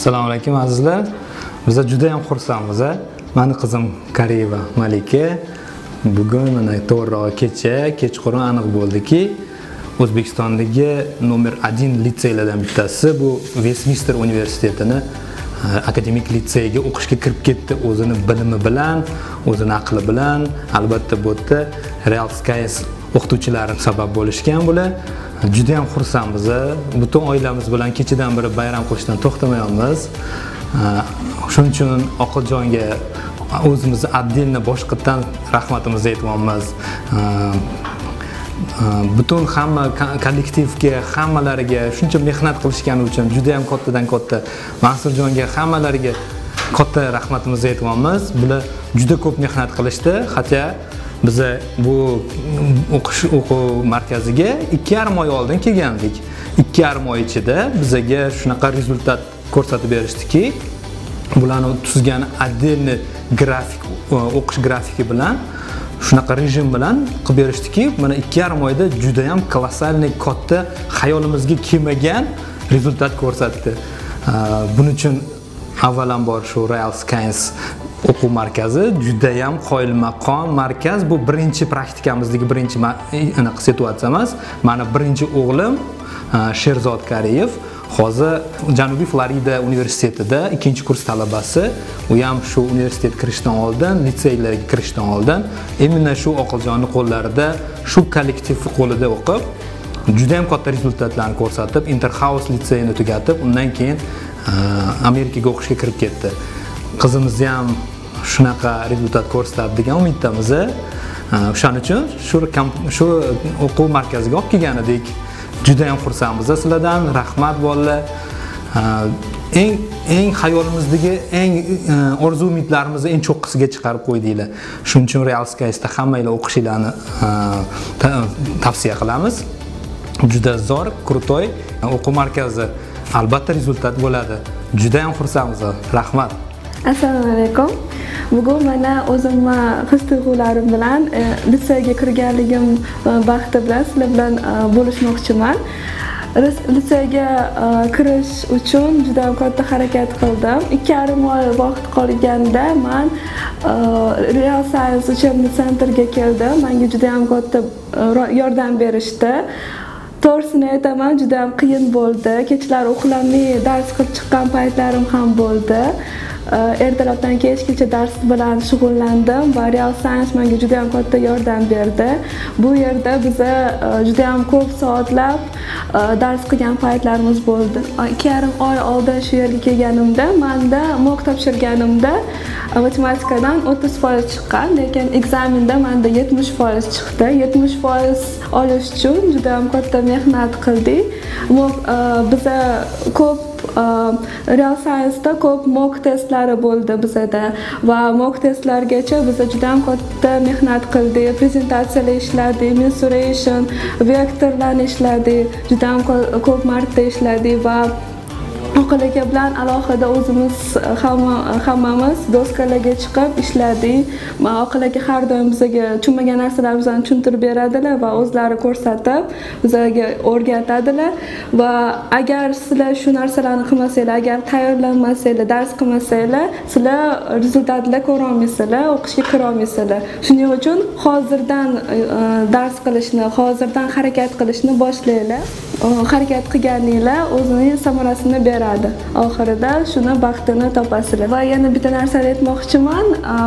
assalomu alaykum azizlar. Biza juda yam xursandmiz mani qizim kariyeva malika bugun mana to'g'rirog'i kecha kechqurun aniq bo'ldiki o'zbekistondagi nomer один litseylardan bittasi bu vestminster universitetini akademik litseyga o'qishga kirib ketdi. O'zini bilimi bilan o'zini aqli bilan. Albatta bu yerda real skies o'qituvchilar sabab bo'lishgan bular. Juda yam xursandmiz. Butun oilamiz bilan kechadan beri bayram qilishdan to'xtamayapmiz. Shuning uchun oqiljonga o'zimizni отдельно boshqatdan rahmatimizni aytyapmiz butun hamma kollektivga hammalariga shuncha mehnat qilishgani uchun juda yam kattadan katta mansurjonga hammalariga katta rahmatimizni aytyapmiz bular juda ko'p mehnat qilishdi. Хотя biza bu o'qish o'quv markaziga ikki yarim oy oldin kelgandik. Ikki yarim oy ichida bizaga shunaqa rezultat ko'rsatib berishdiki bularni tuzgan отдельный grafik э, o'qish grafiki bilan shunaqa rejim bilan qilib berishdiki mana ikki yarim oyda judayam kolossalniy katta xayolimizga kelmagan rezultat ko'rsatdi. Э, buning uchun avvalambor shu real science o'quv markazi judayam qoyilmaqom markaz. Bu birinchi praktikamizdagi birinchi anaqa situatsiya emas mani birinchi o'g'lim e, sherzod kariyev. Hozir janubiy florida universitetida ikkinchi kurs talabasi. U ham shu universitet kirishdan oldin litseylarga kirishdan oldin. Именно shu oqiljonni qo'llarida shu kollektiv qo'lida o'qib juda yam katta rezultatlarni ko'rsatib interhouse litseyini tugatib undan keyin e, amerikaga o'qishga kirib ketdi. Qizimizni ham shunaqa rezultat ko'rsatadi degan umiddamiz e, o'shaning uchun shu shu o'quv markaziga olib kelgan edik juda yam xursandmiz sizlardan rahmat bolalar. E, eng eng xayolimizdagi eng e, orzu umidlarimizni eng cho'qqisiga chiqarib qo'ydinglar. Shuning uchun real skysda hammanglar o'qishinglarni tavsiya qilamiz. Juda zo'r krutoy o'quv markazi. Albatta rezultat bo'ladi. Juda yam xursandmiz rahmat. Assalomu alaykum bugun mana o'zimni his tuyg'ularim bilan e, litseyga kirganligim e, baxti bilan sizlar bilan e, bo'lishmoqchiman. Litseyga kirish uchun juda katta harakat qildim. Ikki yarim oy vaqt qolganda man real science учебный centrga keldim. Manga juda yam katta yordam berishdi. To'g'risini aytaman juda ham qiyin bo'ldi. Kechalari uxlamay dars qilib chiqqan paytlarim ham bo'ldi. Э, ertalabdan kechgacha dars bilan shug'ullandim va real science menga juda yam katta yordam berdi. Bu yerda biza e, juda yam ko'p soatlab e, dars qilgan paytlarimiz bo'ldi. Ikki yarim oy oldin shu yerga kelganimda manda mok topshirganimda e, matematikadan o'ttiz foiz chiqqan lekin ekzaminda manda yetmish foiz chiqdi. Yetmish foiz olish uchun juda yam katta mehnat qildik. Biza ko'p Э, real scienceda ko'p mock testlari bo'ldi bizada va mock testlargacha biza juda ham katta mehnat qildik prezentatsiyalar ishladik mensuration vektorlarni ishladik juda ham ko'p marta ishladik va oqil aka bilan alohida o'zimiz e, e, hammamiz doskalarga chiqib ishladik oqil aka har doim bizaga tushunmagan narsalarimizni tushuntirib beradilar va o'zlari ko'rsatib bizlarga o'rgatadilar. Va agar sizlar shu narsalarni qilmasanglar agar tayyorlanmasanglar dars qilmasanglar sizlar rezultatlar ko'rolmaysizlar o'qishga kirolmaysizlar shuning uchun hozirdan e, dars qilishni hozirdan harakat qilishni boshlanglar. Harakat qilganinglar o'zini samarasini beradi. Oxirida shuni baxtini topasizlar va yana bitta narsani aytmoqchiman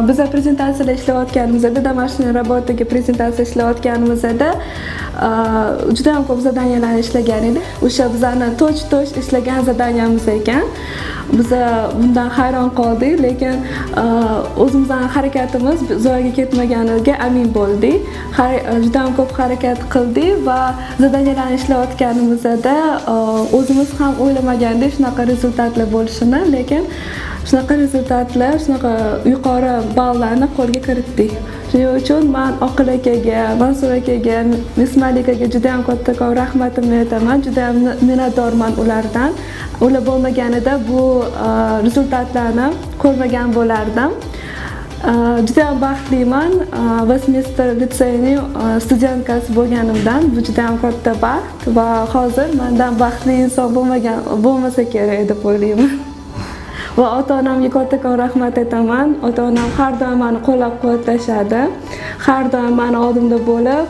biza prezentatsiyalar ishlayotganimizda домашний работаga prezentatsiya ishlayotganimizda juda ham ko'p zadaniyalar ishlagan edik o'sha bizani toch toch ishlagan zadaniyamiz ekan. Biza bundan hayron qoldik lekin e, o'zimizni harakatimiz zoyaga ketmaganiga amin bo'ldik e, juda ham ko'p harakat qildik va zadanyalarni ishlayotganimizda e, o'zimiz ham o'ylamagandik shunaqa rezultatlar bo'lishini lekin shunaqa rezultatlar shunaqa yuqori ballarni qo'lga kiritdik. Shuning uchun man oqil akaga mansur akaga ismalik akaga judayam kattakon rahmatimni aytaman judayam minnatdorman ulardan. Ular bo'lmaganida bu e, rezultatlarni ko'rmagan bo'lardim. E, judayam baxtliman. E, Vestminster litseyining studentkasi bo'lganimdan bu juda ham katta baxt va hozir mandan baxtli inson bo'lmagan bo'lmasa kerak deb o'ylayman. Va ota onamga kattakon rahmat aytaman. Ota onam har doim mani qo'llab quvvatlashadi. Har doim mani oldimda bo'lib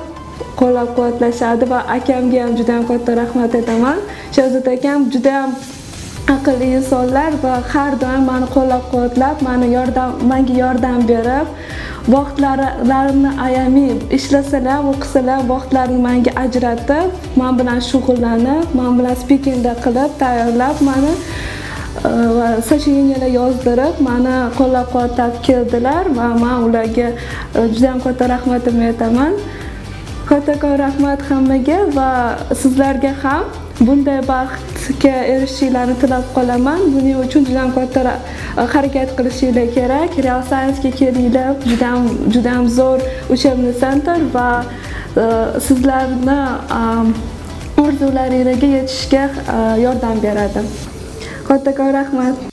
qo'llab quvvatlashadi va akamga ham juda yam katta rahmat aytaman. Shahzod akam juda ham aqlli insonlar va har doim mani qo'llab quvvatlab mani yordam menga yordam berib vaqtlarini ayamay ishlasalar o'qisalar vaqtlarini menga ajratib man bilan shug'ullanib man bilan spikingda qilib tayyorlab mani va socheniylar yozdirib mani qo'llab quvvatlab keldilar va man ularga juda ham katta rahmatimni aytaman kattakon rahmat hammaga va sizlarga ham bunday baxtga erishishinglarni tilab qolaman buning uchun juda ham katta harakat qilishinglar kerak real sciencega kelinglar juda ham juda ham zo'r учебный center va sizlarni orzularinglarga yetishishga yordam beradi kattakon rahmat